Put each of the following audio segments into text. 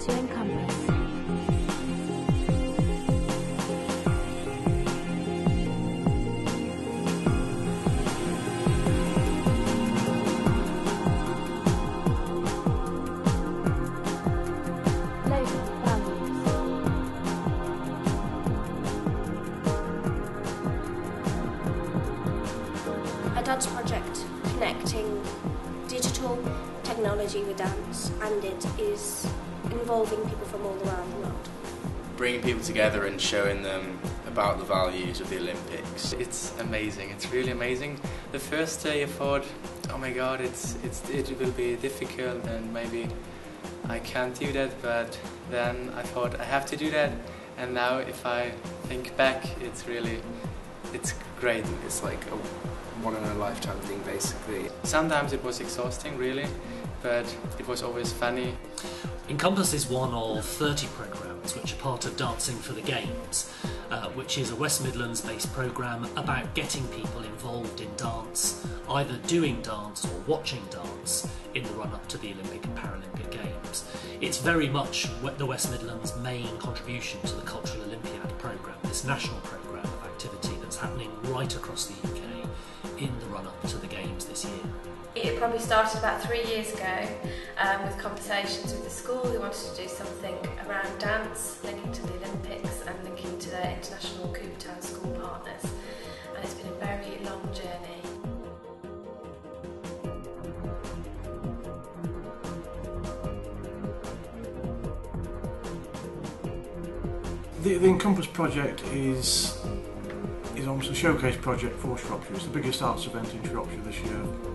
to Encompass. A dance project connecting digital technology with dance, and it is involving people from all around the world. bringing people together and showing them about the values of the Olympics. It's amazing. It's really amazing. The first day I thought, oh my god, it's it's it will be difficult and maybe I can't do that. But then I thought I have to do that. And now if I think back, it's really it's great. It's like a one in a lifetime thing, basically. Sometimes it was exhausting, really, but it was always funny. Encompass is one of 30 programmes which are part of Dancing for the Games, uh, which is a West Midlands based programme about getting people involved in dance, either doing dance or watching dance in the run up to the Olympic and Paralympic Games. It's very much the West Midlands' main contribution to the Cultural Olympiad programme, this national programme of activity that's happening right across the UK in the run up to the Games this year. It probably started about three years ago um, with conversations with the school who wanted to do something around dance, linking to the Olympics and linking to their international Coopertown school partners. And it's been a very long journey. The, the Encompass project is is almost a showcase project for Shropshire. It's the biggest arts event in Shropshire this year.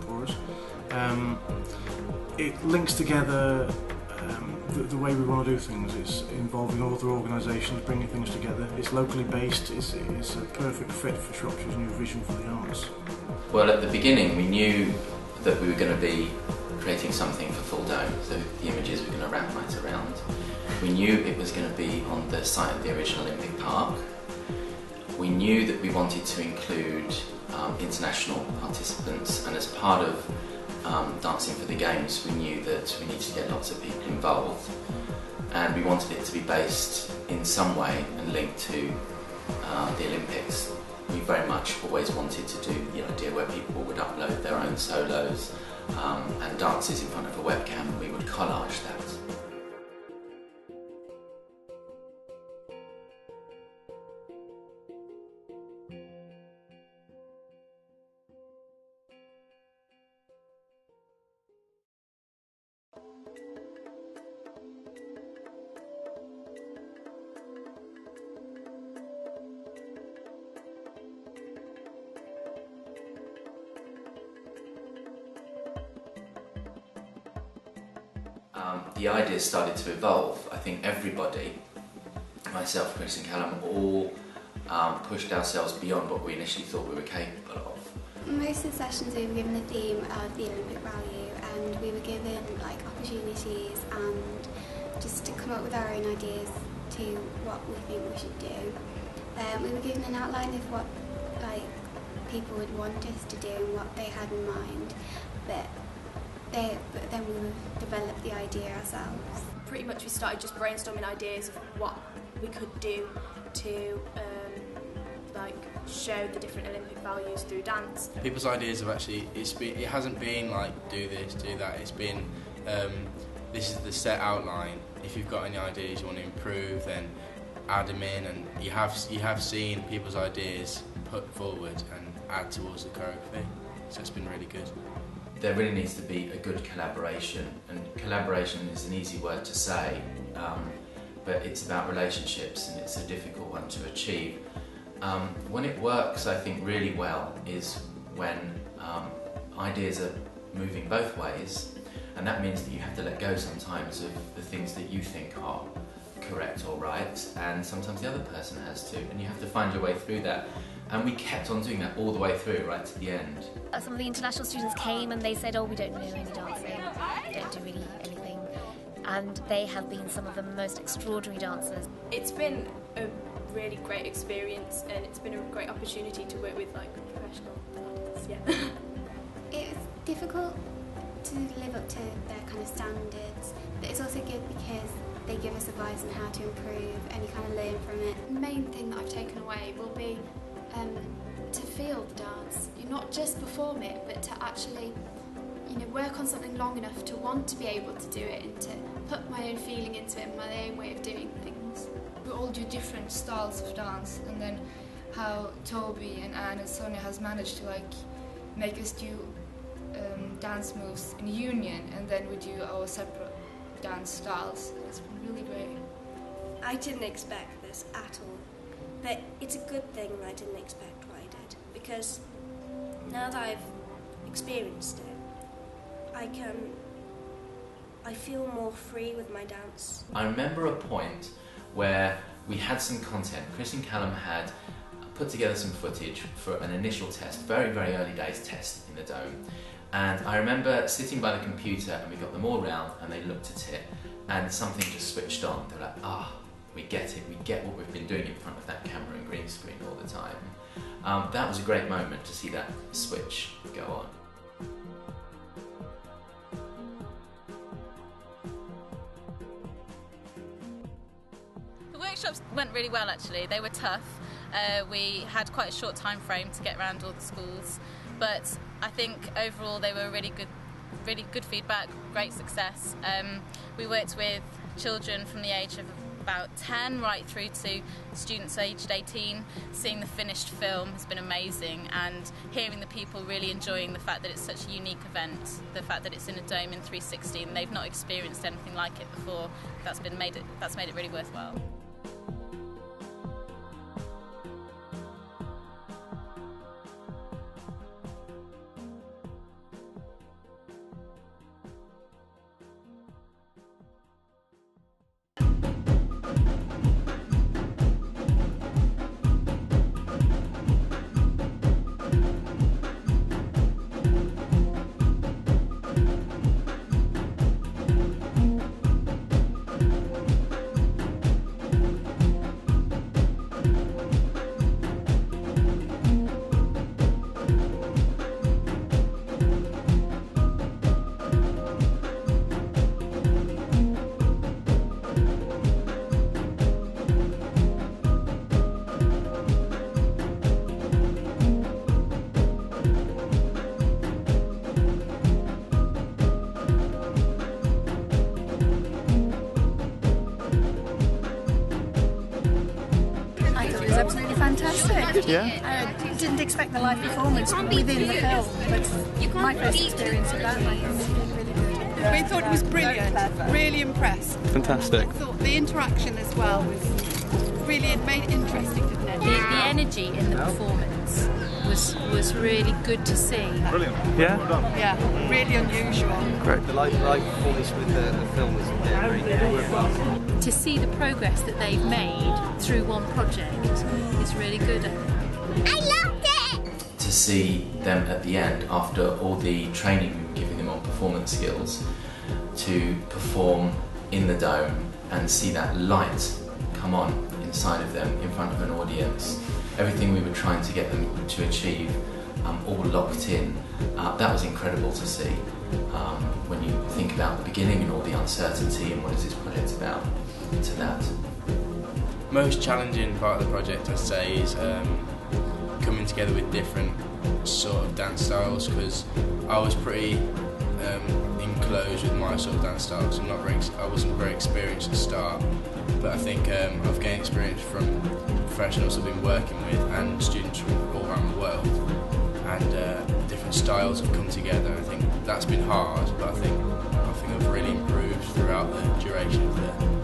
Um, it links together um, the, the way we want to do things. It's involving other organisations, bringing things together. It's locally based. It's, it's a perfect fit for Shropshire's new vision for the arts. Well, at the beginning, we knew that we were going to be creating something for Full Dome, so the images were going to wrap right around. We knew it was going to be on the site of the original Olympic Park. We knew that we wanted to include um, international participants, and as part of um, Dancing for the Games, we knew that we needed to get lots of people involved, and we wanted it to be based in some way and linked to uh, the Olympics. We very much always wanted to do the idea where people would upload their own solos um, and dances in front of a webcam, and we would collage that. Um, the ideas started to evolve. I think everybody, myself, Chris and Callum, all um, pushed ourselves beyond what we initially thought we were capable of. Most of the sessions we were given a theme of the Olympic value and we were given like opportunities and just to come up with our own ideas to what we think we should do. Um, we were given an outline of what like people would want us to do and what they had in mind, but they but then we developed the idea ourselves. Pretty much we started just brainstorming ideas of what we could do to um, like show the different Olympic values through dance. People's ideas have actually it's been it hasn't been like do this, do that. It's been um, this is the set outline. If you've got any ideas you want to improve, then add them in, and you have you have seen people's ideas put forward and add towards the choreography. So it's been really good. There really needs to be a good collaboration, and collaboration is an easy word to say, um, but it's about relationships and it's a difficult one to achieve. Um, when it works, I think, really well is when um, ideas are moving both ways, and that means that you have to let go sometimes of the things that you think are correct or right, and sometimes the other person has to, and you have to find your way through that. And we kept on doing that all the way through, right to the end. Uh, Some of the international students came and they said, "Oh, we don't know any dancing, we don't do really anything," and they have been some of the most extraordinary dancers. It's been a really great experience and it's been a great opportunity to work with like professional artists. Yeah. It was difficult to live up to their kind of standards, but it's also good because they give us advice on how to improve and you kind of learn from it. The main thing that I've taken away will be um, to feel the dance. You not just perform it, but to actually you know, work on something long enough to want to be able to do it and to put my own feeling into it and my own way of doing things. We all do different styles of dance and then how Toby and Anne and Sonia has managed to like make us do um, dance moves in union and then we do our separate dance styles. It's been really great. I didn't expect this at all, but it's a good thing that I didn't expect what I did because now that I've experienced it, I can. I feel more free with my dance. I remember a point where we had some content. Chris and Callum had put together some footage for an initial test, very, very early days test in the Dome. And I remember sitting by the computer and we got them all round and they looked at it and something just switched on. They were like, ah, we get it, we get what we've been doing in front of that camera and green screen all the time. Um, that was a great moment to see that switch go on. The workshops went really well actually. They were tough. Uh, we had quite a short time frame to get around all the schools, but I think overall they were really good, really good feedback, great success. Um, we worked with children from the age of about 10 right through to students aged 18. Seeing the finished film has been amazing and hearing the people really enjoying the fact that it's such a unique event, the fact that it's in a dome in 360 and they've not experienced anything like it before, that's been made it that's made it really worthwhile. Fantastic. Yeah? I didn't expect the live performance within the film, but my first experience of that was really, really good. We thought it was brilliant. Really impressed. Fantastic. Thought the interaction as well was really it made it interesting, didn't it? The, the energy in the performance was was really good to see. Brilliant. Yeah? Well done. Yeah, really unusual. Great. The live, live performance with the, the film was very good. To see the progress that they've made through one project is really good. I loved it! To see them at the end, after all the training we were giving them on performance skills, to perform in the dome and see that light come on inside of them in front of an audience. Everything we were trying to get them to achieve, um, all locked in. Uh, that was incredible to see. Um, when you think about the beginning and all the uncertainty and what is this project about, to that. Most challenging part of the project, I'd say, is um, coming together with different sort of dance styles because I was pretty um, enclosed with my sort of dance styles. I'm not very, I wasn't very experienced at start, but I think um, I've gained experience from professionals I've been working with and students from all around the world, and uh, different styles have come together. I think that's been hard, but I think I think I've really improved throughout the duration of the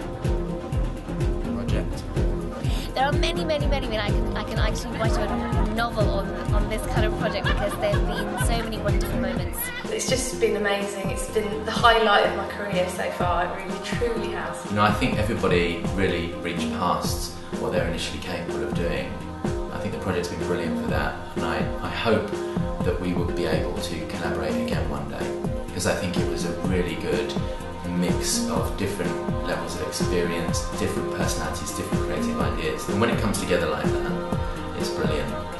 are many, many, many. I mean, I can, I can actually write a novel on, on this kind of project because there have been so many wonderful moments. It's just been amazing. It's been the highlight of my career so far. It really, truly has. You know, I think everybody really reached past what they're initially capable of doing. I think the project's been brilliant for that, and I, I hope that we will be able to collaborate again one day because I think it was a really good mix of different levels of experience, different personalities, different creative ideas. And when it comes together like that, it's brilliant.